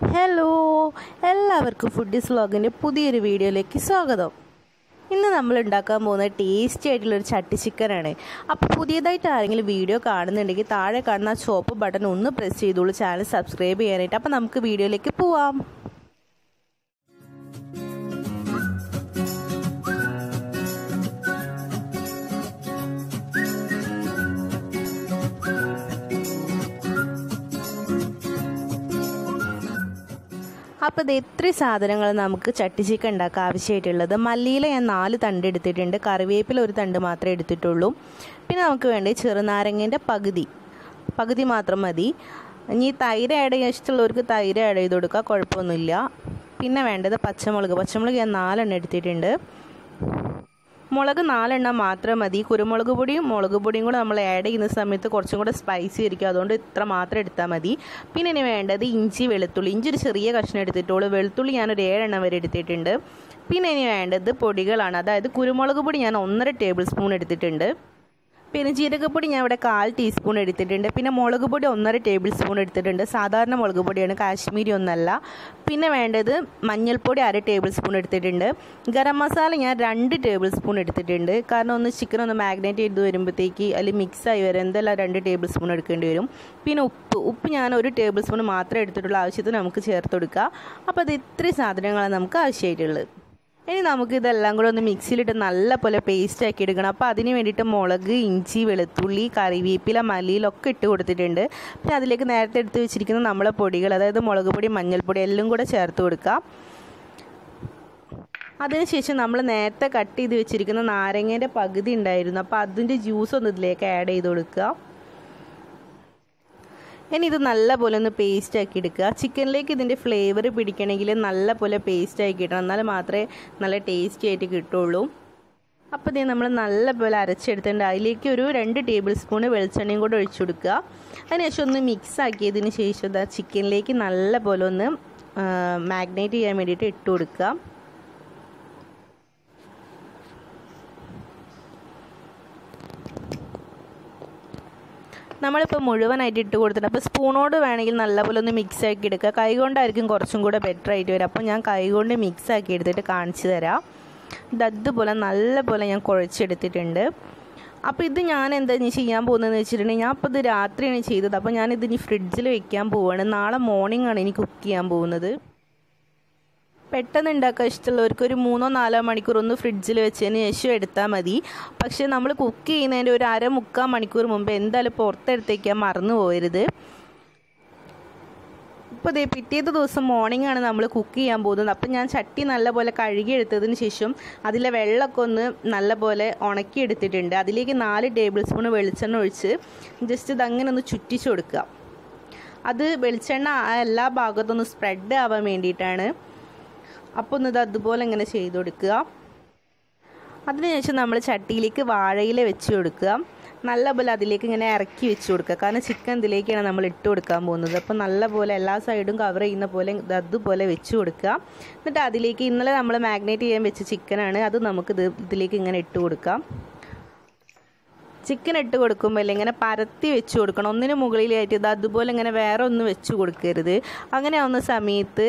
Hello എല്ലാവർക്കും foodies വ്ളോഗിന്റെ പുതിയൊരു വീഡിയോയിലേക്ക് സ്വാഗതം. ഇന്ന് നമ്മൾ ഉണ്ടാക്കാൻ പോകുന്ന ടേസ്റ്റി ആയിട്ടുള്ള ഒരു ചട്ടി ചിക്കനാണ് അപ്പോൾ പുതിയതായിട്ട് ആരെങ്കിലും വീഡിയോ കാണുന്നുണ്ടെങ്കിൽ താഴെ കാണുന്ന ആ ബട്ടൺ ഒന്ന് പ്രസ് ചെയ്തോളൂ. ചാനൽ സബ്സ്ക്രൈബ് ചെയ്യാനായിട്ട്. അപ്പോൾ നമുക്ക് വീഡിയോയിലേക്ക് പോവാം. അപ്പോൾ ഇത് എത്ര സാധനങ്ങൾ നമുക്ക് ചട്ടി ചിക്കൻ ഉണ്ടാക്കാൻ ആവശ്യമായിട്ടുള്ളത്. മല്ലിയില ഞാൻ നാല് തണ്ട് എടുത്തിട്ടുണ്ട്. കറിവേപ്പില ഒരു തണ്ട് മാത്രമേ എടുത്തിട്ടുള്ളൂ. പിന്നെ നമുക്ക് വേണ്ടി ചെറുനാരങ്ങേന്റെ പകുതി. പകുതി മാത്രം മതി. ഇനി തൈര് ആഡ് ചെയ്യാൻ ഇഷ്ടമുള്ളവർക്ക് തൈര് ആഡ് ചെയ്ത് കൊടുക്കുക കുഴപ്പമൊന്നുമില്ല. പിന്നെ വേണ്ടത് പച്ചമുളക്. പച്ചമുളക് ഞാൻ നാലെണ്ണം എടുത്തിട്ടുണ്ട്. മുളക് നാലെണ്ണം മാത്രം മതി. കുരുമുളക് പൊടിയും മുളക് പൊടിയും കൂടെ നമ്മൾ ആഡ് ചെയ്യുന്ന സമയത്ത് കുറച്ചും കൂടെ സ്പൈസി ആയിരിക്കും. അതുകൊണ്ട് ഇത്ര മാത്രം എടുത്താൽ മതി. പിന്നെ ഇനി വേണ്ടത് ഇഞ്ചി വെളുത്തുള്ളി. ഇഞ്ചി ഒരു ചെറിയ കഷ്ണം എടുത്തിട്ടുള്ളൂ. വെളുത്തുള്ളി ഞാനൊരു ഏഴെണ്ണം വരെ എടുത്തിട്ടുണ്ട്. പിന്നെ ഇനി വേണ്ടത് പൊടികളാണ്. അതായത് കുരുമുളക് പൊടി ഞാൻ ഒന്നര ടേബിൾ സ്പൂൺ എടുത്തിട്ടുണ്ട്. പെരുംജീരകപ്പൊടി ഞാൻ ഇവിടെ കാൽ ടീസ്പൂൺ എടുത്തിട്ടുണ്ട്. പിന്നെ മുളക് പൊടി ഒന്നര ടേബിൾ സ്പൂൺ എടുത്തിട്ടുണ്ട്. സാധാരണ മുളക് പൊടിയാണ് കാശ്മീരി ഒന്നല്ല. പിന്നെ വേണ്ടത് മഞ്ഞൾപ്പൊടി അര ടേബിൾ സ്പൂൺ എടുത്തിട്ടുണ്ട്. ഗരം മസാല ഞാൻ രണ്ട് ടേബിൾ സ്പൂൺ എടുത്തിട്ടുണ്ട്. കാരണം ഒന്ന് ചിക്കൻ ഒന്ന് മാഗ്നേറ്റ് ചെയ്ത് വരുമ്പോഴത്തേക്ക് അതിൽ മിക്സായി വരും എന്തെല്ലാം രണ്ട് ടേബിൾ സ്പൂൺ എടുക്കേണ്ടി വരും. പിന്നെ ഉപ്പ് ഉപ്പ് ഞാൻ ഒരു ടേബിൾ സ്പൂൺ മാത്രമേ എടുത്തിട്ടുള്ളൂ ആവശ്യത്തിന് നമുക്ക് ചേർത്ത് കൊടുക്കുക അപ്പോൾ അത് ഇത്രയും സാധനങ്ങളാണ് നമുക്ക് ആവശ്യമായിട്ടുള്ളത്. ഇനി നമുക്ക് ഇതെല്ലാം കൂടെ ഒന്ന് മിക്സിയിലിട്ട് നല്ല പോലെ പേസ്റ്റ് ആക്കി എടുക്കണം. അപ്പോൾ അതിന് വേണ്ടിയിട്ട് മുളക് ഇഞ്ചി വെളുത്തുള്ളി കറിവേപ്പില മല്ലിയിലൊക്കെ ഇട്ട് കൊടുത്തിട്ടുണ്ട്. പിന്നെ അതിലേക്ക് നേരത്തെ എടുത്ത് വെച്ചിരിക്കുന്ന നമ്മളെ പൊടികൾ അതായത് മുളക് പൊടി മഞ്ഞൾപ്പൊടി എല്ലാം കൂടെ ചേർത്ത് കൊടുക്കുക. അതിനുശേഷം നമ്മൾ നേരത്തെ കട്ട് ചെയ്ത് വെച്ചിരിക്കുന്ന നാരങ്ങേന്റെ പകുതി ഉണ്ടായിരുന്നു. അപ്പോൾ അതിന്റെ ജ്യൂസ് ഒന്ന് ഇതിലേക്ക് ആഡ് ചെയ്ത് കൊടുക്കുക. ഇനി ഇത് നല്ലപോലെ ഒന്ന് പേസ്റ്റ് ആക്കി എടുക്കുക. ചിക്കനിലേക്ക് ഇതിന്റെ ഫ്ലേവർ പിടിക്കണമെങ്കിൽ നല്ലപോലെ പേസ്റ്റ് ആക്കി ഇടണം. എന്നാൽ മാത്രമേ നല്ല ടേസ്റ്റി ആയിട്ട് കിട്ടുള്ളൂ. അപ്പോൾ ഇത് നമ്മൾ നല്ലപോലെ അരച്ചെടുത്തിട്ടുണ്ട്. അതിലേക്ക് ഒരു രണ്ട് ടേബിൾ സ്പൂൺ വെളിച്ചെണ്ണയും കൂടെ ഒഴിച്ചു കൊടുക്കുക. അതിനുശേഷം ഒന്ന് മിക്സ് ആക്കിയതിന് ശേഷം ചിക്കനിലേക്ക് നല്ലപോലെ ഒന്ന് മാഗ്നേറ്റ് ചെയ്യാൻ വേണ്ടിയിട്ട് ഇട്ട് കൊടുക്കുക. നമ്മളിപ്പോൾ മുഴുവനായിട്ട് ഇട്ട് കൊടുത്തിട്ട് അപ്പോൾ സ്പൂണോട് വേണമെങ്കിൽ നല്ലപോലെ ഒന്ന് മിക്സ് ആക്കി എടുക്കുക. കൈ കൊണ്ടായിരിക്കും കുറച്ചും കൂടെ ബെറ്റർ ആയിട്ട് വരും അപ്പോൾ ഞാൻ കൈ കൊണ്ട് മിക്സ് ആക്കി എടുത്തിട്ട് കാണിച്ചു തരാം. ഇത് അതുപോലെ നല്ലപോലെ ഞാൻ കുഴച്ചെടുത്തിട്ടുണ്ട്. അപ്പോൾ ഇത് ഞാൻ എന്താ ഇനി ചെയ്യാൻ പോകുന്നതെന്ന് വെച്ചിട്ടുണ്ടെങ്കിൽ ഞാൻ അപ്പോൾ ഇത് രാത്രിയാണ് ചെയ്തത്. അപ്പോൾ ഞാൻ ഇനി ഫ്രിഡ്ജിൽ വെക്കാൻ പോവുകയാണ് നാളെ മോർണിംഗ് ആണ് ഇനി കുക്ക് ചെയ്യാൻ പോകുന്നത്. പെട്ടെന്ന് ഉണ്ടാക്കാൻ ഇഷ്ടമുള്ളവർക്ക് ഒരു മൂന്നോ നാലോ മണിക്കൂർ ഒന്ന് ഫ്രിഡ്ജിൽ വെച്ചതിന് ശേഷം എടുത്താൽ മതി. പക്ഷേ നമ്മൾ കുക്ക് ചെയ്യുന്നതിന്റെ ഒരു അര മുക്കാൽ മണിക്കൂർ മുമ്പ് എന്തായാലും പുറത്തെടുത്തേക്കാൻ മറന്നു പോയരുത് ഇപ്പോൾ ഇതേ പിറ്റേത്തെ ദിവസം മോർണിംഗ് ആണ് നമ്മൾ കുക്ക് ചെയ്യാൻ പോകുന്നത്. അപ്പം ഞാൻ ചട്ടി നല്ലപോലെ കഴുകിയെടുത്തതിന് ശേഷം അതിലെ വെള്ളമൊക്കെ ഒന്ന് നല്ലപോലെ ഉണക്കിയെടുത്തിട്ടുണ്ട് അതിലേക്ക് നാല് ടേബിൾ സ്പൂൺ വെളിച്ചെണ്ണ ഒഴിച്ച് ജസ്റ്റ് ഇത് അങ്ങനെ ഒന്ന് ചുറ്റിച്ചു കൊടുക്കുക. അത് വെളിച്ചെണ്ണ എല്ലാ ഭാഗത്തൊന്ന് സ്പ്രെഡ് ആവാൻ വേണ്ടിയിട്ടാണ്. അപ്പോൾ ഒന്ന് ഇത് അതുപോലെ ഇങ്ങനെ ചെയ്ത് കൊടുക്കുക അതിനുശേഷം നമ്മൾ ചട്ടിയിലേക്ക് വാഴയില വെച്ച് കൊടുക്കുക. നല്ലപോലെ അതിലേക്ക് ഇങ്ങനെ ഇറക്കി വെച്ച് കൊടുക്കുക. കാരണം ചിക്കൻ ഇതിലേക്കാണ് നമ്മൾ ഇട്ട് കൊടുക്കാൻ പോകുന്നത്. അപ്പോൾ നല്ലപോലെ എല്ലാ സൈഡും കവർ ചെയ്യുന്ന പോലെ അതുപോലെ വെച്ച് കൊടുക്കുക. എന്നിട്ട് അതിലേക്ക് ഇന്നലെ നമ്മൾ മാഗ്നേറ്റ് ചെയ്യാൻ വെച്ച ചിക്കനാണ് അത് നമുക്ക് ഇത് ഇതിലേക്ക് ഇങ്ങനെ ഇട്ട് കൊടുക്കാം. ചിക്കൻ ഇട്ട് കൊടുക്കുമ്പോൾ അല്ലെങ്കിൽ ഇങ്ങനെ പരത്തി വെച്ച് കൊടുക്കണം. ഒന്നിന് മുകളിലായിട്ട് ഇത് അതുപോലെ ഇങ്ങനെ വേറെ ഒന്ന് വെച്ച് കൊടുക്കരുത്. അങ്ങനെ ആവുന്ന സമയത്ത്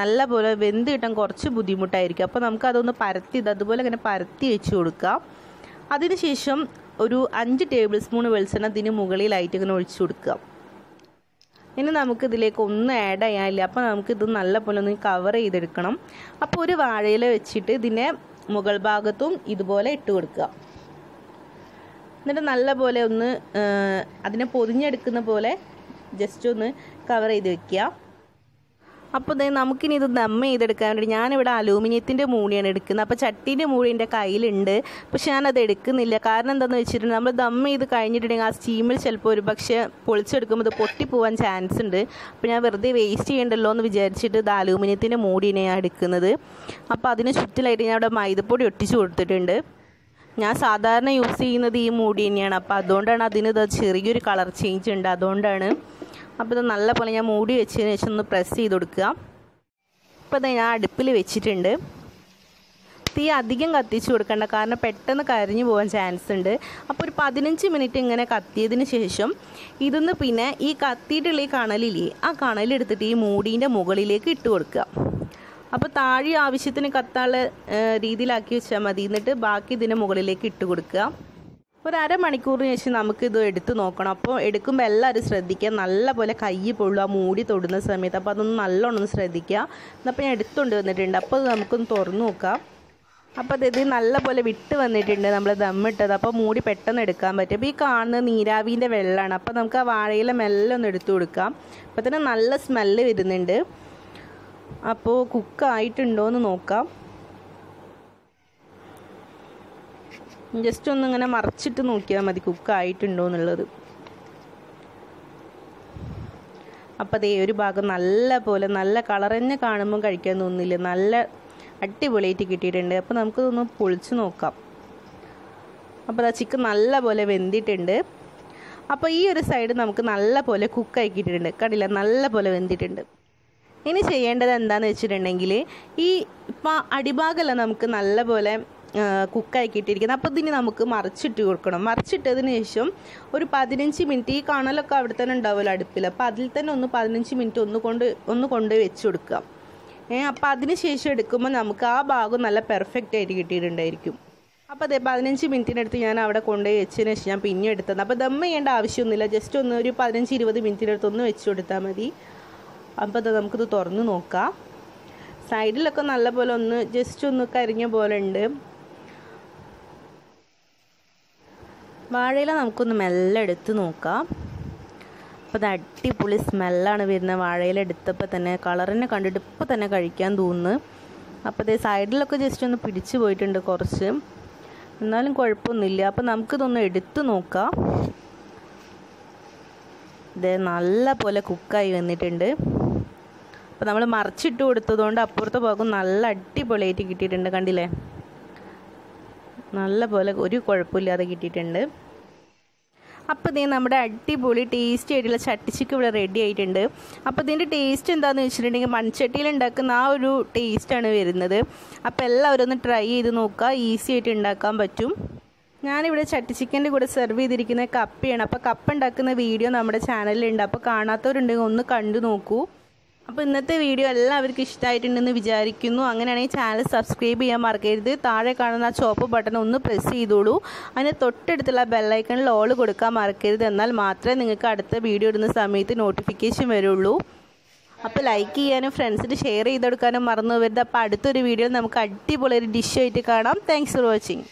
നല്ല പോലെ വെന്ത് കിട്ടാൻ കുറച്ച് ബുദ്ധിമുട്ടായിരിക്കും. അപ്പോൾ നമുക്ക് അതൊന്ന് പരത്തി ഇത് അതുപോലെ ഇങ്ങനെ പരത്തി വെച്ച് കൊടുക്കാം. അതിനുശേഷം ഒരു അഞ്ച് ടേബിൾ സ്പൂൺ വെളിച്ചെണ്ണ ഇതിന് മുകളിലായിട്ട് ഇങ്ങനെ ഒഴിച്ചു കൊടുക്കുക. ഇനി നമുക്ക് ഇതിലേക്ക് ഒന്നും ആഡ് ചെയ്യാനില്ല. അപ്പോൾ നമുക്ക് ഇത് നല്ല പോലെ ഒന്ന് കവർ ചെയ്തെടുക്കണം. അപ്പോൾ ഒരു വാഴയില വെച്ചിട്ട് ഇതിനെ മുകൾ ഭാഗത്തും ഇതുപോലെ ഇട്ട് കൊടുക്കുക. എന്നിട്ട് നല്ല പോലെ ഒന്ന് അതിനെ പൊതിഞ്ഞെടുക്കുന്ന പോലെ ജസ്റ്റ് ഒന്ന് കവർ ചെയ്ത് വെക്കുക. അപ്പോൾ ഇതേ നമുക്കിനി ഇത് ദമ്മ ചെയ്തെടുക്കാൻ വേണ്ടി ഞാനിവിടെ അലൂമിനിയത്തിന്റെ മൂടിയാണ് എടുക്കുന്നത്. അപ്പോൾ ചട്ടീന്റെ മൂടി എന്റെ കയ്യിലുണ്ട്. പക്ഷെ ഞാനത് എടുക്കുന്നില്ല. കാരണം എന്താണെന്ന് വെച്ചിട്ടുണ്ടെങ്കിൽ നമ്മൾ ദമ്മ ചെയ്ത് കഴിഞ്ഞിട്ടുണ്ടെങ്കിൽ ആ സ്റ്റീമിൽ ചിലപ്പോൾ ഒരു പക്ഷേ പൊളിച്ചെടുക്കുമ്പോൾ ഇത് പൊട്ടിപ്പോവാൻ ചാൻസ് ഉണ്ട്. അപ്പോൾ ഞാൻ വെറുതെ വേസ്റ്റ് ചെയ്യണ്ടല്ലോ എന്ന് വിചാരിച്ചിട്ട് ഇത് അലൂമിനിയത്തിന്റെ മൂടിയാണ് ഞാൻ എടുക്കുന്നത്. അപ്പോൾ അതിന് ചുറ്റിലായിട്ട് ഞാൻ അവിടെ മൈദപ്പൊടി ഒട്ടിച്ച് കൊടുത്തിട്ടുണ്ട്. ഞാൻ സാധാരണ യൂസ് ചെയ്യുന്നത് ഈ മൂടി തന്നെയാണ്. അപ്പോൾ അതുകൊണ്ടാണ് അതിന് ഇത് ചെറിയൊരു കളർ ചേഞ്ച് ഉണ്ട്. അതുകൊണ്ടാണ് അപ്പോൾ ഇത് നല്ല പോലെ ഞാൻ മൂടി വെച്ചതിന് ശേഷം ഒന്ന് പ്രസ് ചെയ്ത് കൊടുക്കുക. ഇപ്പോൾ ഇത് ഞാൻ അടുപ്പിൽ വെച്ചിട്ടുണ്ട്. തീ അധികം കത്തിച്ച് കൊടുക്കേണ്ട. കാരണം പെട്ടെന്ന് കരിഞ്ഞു പോകാൻ ചാൻസ് ഉണ്ട്. അപ്പോൾ ഒരു പതിനഞ്ച് മിനിറ്റ് ഇങ്ങനെ കത്തിയതിന് ശേഷം ഇതൊന്ന് പിന്നെ ഈ കത്തിയിട്ടുള്ള ഈ കണലില്ലേ ആ കണലെടുത്തിട്ട് ഈ മൂടീന്റെ മുകളിലേക്ക് ഇട്ട് കൊടുക്കുക. അപ്പോൾ താഴെ ആവശ്യത്തിന് കത്താനുള്ള രീതിയിലാക്കി വെച്ചാൽ മതി. എന്നിട്ട് ബാക്കി ഇതിന് മുകളിലേക്ക് ഇട്ട് കൊടുക്കുക. ഒരു അരമണിക്കൂറിന് ശേഷം നമുക്കിത് എടുത്ത് നോക്കണം. അപ്പോൾ എടുക്കുമ്പോൾ എല്ലാവരും ശ്രദ്ധിക്കുക. നല്ലപോലെ കൈ പൊള്ളുക മൂടി തൊടുന്ന സമയത്ത്. അപ്പോൾ അതൊന്ന് നല്ലോണം ഒന്ന് ശ്രദ്ധിക്കുക. എന്നപ്പോൾ ഞാൻ എടുത്തുകൊണ്ട് വന്നിട്ടുണ്ട്. അപ്പോൾ അത് നമുക്കൊന്ന് തുറന്നു നോക്കാം. അപ്പോൾ അത് ഇത് നല്ലപോലെ വിട്ട് വന്നിട്ടുണ്ട്. നമ്മൾ ദമ്മിട്ടത് അപ്പോൾ മൂടി പെട്ടെന്ന് എടുക്കാൻ പറ്റും. അപ്പോൾ ഈ കാണുന്നത് നീരാവിന്റെ വെള്ളമാണ് അപ്പോൾ നമുക്ക് ആ വാഴയില മെല്ലെ ഒന്ന് എടുത്തു കൊടുക്കാം. അപ്പോൾ തന്നെ നല്ല സ്മെല്ല് വരുന്നുണ്ട്. അപ്പോൾ കുക്ക് ആയിട്ടുണ്ടോ എന്ന് നോക്കാം. ജസ്റ്റ് ഒന്ന് ഇങ്ങനെ മറച്ചിട്ട് നോക്കിയാൽ മതി കുക്ക് ആയിട്ടുണ്ടോ എന്നുള്ളത് അപ്പോൾ അതേ ഒരു ഭാഗം നല്ല പോലെ നല്ല കളർ തന്നെ കാണുമ്പോൾ കഴിക്കാൻ തോന്നുന്നില്ല. നല്ല അടിപൊളിയായിട്ട് കിട്ടിയിട്ടുണ്ട്. അപ്പോൾ നമുക്കിതൊന്ന് പൊളിച്ച് നോക്കാം. അപ്പോൾ ആ ചിക്കൻ നല്ല പോലെ വെന്തിട്ടുണ്ട്. അപ്പോൾ ഈ ഒരു സൈഡ് നമുക്ക് നല്ല പോലെ കുക്കായി കിട്ടിയിട്ടുണ്ട്. കണ്ടില്ല? നല്ല പോലെ വെന്തിട്ടുണ്ട്. ഇനി ചെയ്യേണ്ടത് എന്താണെന്ന് വെച്ചിട്ടുണ്ടെങ്കിൽ ഈ ഇപ്പം അടിഭാഗമല്ല നമുക്ക് നല്ലപോലെ കുക്കാക്കിയിട്ടിരിക്കുന്നത് അപ്പോൾ ഇതിന് നമുക്ക് മറിച്ചിട്ട് കൊടുക്കണം. മറിച്ചിട്ടതിന് ശേഷം ഒരു പതിനഞ്ച് മിനിറ്റ് ഈ കാണലൊക്കെ അവിടെ തന്നെ ഉണ്ടാവുമല്ലോ അടുപ്പിൽ അപ്പോൾ അതിൽ തന്നെ ഒന്ന് പതിനഞ്ച് മിനിറ്റ് ഒന്ന് കൊണ്ട് ഒന്ന് കൊണ്ട് വെച്ച് കൊടുക്കുക. ഏഹ് അപ്പോൾ അതിന് ശേഷം എടുക്കുമ്പോൾ നമുക്ക് ആ ഭാഗം നല്ല പെർഫെക്റ്റ് ആയിട്ട് കിട്ടിയിട്ടുണ്ടായിരിക്കും. അപ്പോൾ അതെ പതിനഞ്ച് മിനിറ്റിനടുത്ത് ഞാൻ അവിടെ കൊണ്ടുപോയി വെച്ചതിന് ശേഷം ഞാൻ പിന്നെ എടുത്തത്. അപ്പോൾ ദമ്മ ചെയ്യേണ്ട ആവശ്യമൊന്നുമില്ല. ജസ്റ്റ് ഒന്ന് ഒരു പതിനഞ്ച് ഇരുപത് മിനിറ്റിനടുത്ത് ഒന്ന് വെച്ച് കൊടുത്താൽ മതി. അപ്പോൾ അത് നമുക്കിത് തുറന്ന് നോക്കാം. സൈഡിലൊക്കെ നല്ല പോലെ ഒന്ന് ജസ്റ്റ് ഒന്ന് കരിഞ്ഞ പോലെ ഉണ്ട്. വാഴയില നമുക്കൊന്ന് മെല്ലെ എടുത്ത് നോക്കാം. അപ്പോൾ അത് അടിപൊളി സ്മെല്ലാണ് വരുന്നത് വാഴയില എടുത്തപ്പോൾ തന്നെ. കളറിനെ കണ്ടിട്ട് ഇപ്പോൾ തന്നെ കഴിക്കാൻ തോന്നുന്നു. അപ്പോൾ അതേ സൈഡിലൊക്കെ ജസ്റ്റ് ഒന്ന് പിടിച്ചു പോയിട്ടുണ്ട് കുറച്ച്. എന്നാലും കുഴപ്പമൊന്നുമില്ല. അപ്പോൾ നമുക്കിതൊന്ന് എടുത്ത് നോക്കാം. ഇത് നല്ല പോലെ കുക്കായി വന്നിട്ടുണ്ട്. അപ്പോൾ നമ്മൾ മറിച്ചിട്ട് കൊടുത്തതുകൊണ്ട് അപ്പുറത്ത് പോകും നല്ല അടിപൊളിയായിട്ട് കിട്ടിയിട്ടുണ്ട് കണ്ടില്ലേ? നല്ല പോലെ ഒരു കുഴപ്പമില്ലാതെ കിട്ടിയിട്ടുണ്ട്. അപ്പോൾ ഇതേ നമ്മുടെ അടിപൊളി ടേസ്റ്റി ആയിട്ടുള്ള ചട്ടിച്ചിക്ക് ഇവിടെ റെഡി ആയിട്ടുണ്ട്. അപ്പോൾ ഇതിന്റെ ടേസ്റ്റ് എന്താണെന്ന് വെച്ചിട്ടുണ്ടെങ്കിൽ മൺചട്ടിയിൽ ഉണ്ടാക്കുന്ന ആ ഒരു ടേസ്റ്റാണ് വരുന്നത്. അപ്പോൾ എല്ലാവരും ഒന്ന് ട്രൈ ചെയ്ത് നോക്കുക ഈസി ആയിട്ട് ഉണ്ടാക്കാൻ പറ്റും. ഞാനിവിടെ ചട്ടിച്ചിക്കന്റെ കൂടെ സെർവ് ചെയ്തിരിക്കുന്ന കപ്പയാണ്. അപ്പോൾ കപ്പ ഉണ്ടാക്കുന്ന വീഡിയോ നമ്മുടെ ചാനലിലുണ്ട് അപ്പോൾ കാണാത്തവരുണ്ടെങ്കിൽ ഒന്ന് കണ്ടു നോക്കൂ. അപ്പോൾ ഇന്നത്തെ വീഡിയോ എല്ലാവർക്കും ഇഷ്ടമായിട്ടുണ്ടെന്ന് വിചാരിക്കുന്നു. അങ്ങനെയാണെങ്കിൽ ചാനൽ സബ്സ്ക്രൈബ് ചെയ്യാൻ മറക്കരുത്. താഴെ കാണുന്ന ആ ചുവപ്പ് ബട്ടൺ ഒന്ന് പ്രസ് ചെയ്തോളൂ. അതിന് തൊട്ടടുത്തുള്ള ബെല്ലൈക്കണിൽ ഓൾ കൊടുക്കാൻ മറക്കരുത്. എന്നാൽ മാത്രമേ നിങ്ങൾക്ക് അടുത്ത വീഡിയോ ഇടുന്ന സമയത്ത് നോട്ടിഫിക്കേഷൻ വരുള്ളൂ. അപ്പോൾ ലൈക്ക് ചെയ്യാനും ഫ്രണ്ട്സിന് ഷെയർ ചെയ്ത് കൊടുക്കാനും മറന്നു വരുത് അപ്പോൾ അടുത്തൊരു വീഡിയോയിൽ നമുക്ക് അടിപൊളി ഒരു ഡിഷ് ആയിട്ട് കാണാം. Thanks for watching